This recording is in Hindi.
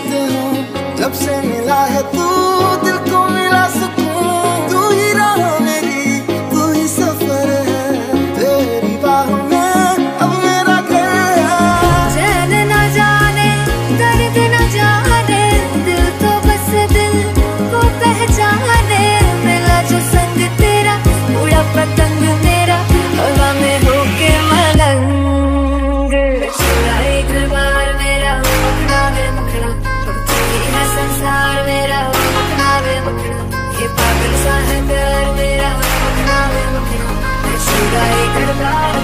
साथ हूँ, जब से मिला है तू, दिल को मिला सुकून। तू ही राह मेरी, तू ही सफ़र है, तेरी बाहों में अब मेरा घर है। न जाने, दर्द न जाने, दिल तो बस दिल को पहचाने। मिला जो संग तेरा उड़ा पतंग Gotta get it.